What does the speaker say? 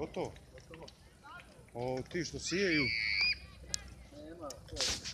Gotovo? Gotovo. O, ti što sijeju? Nema, to je.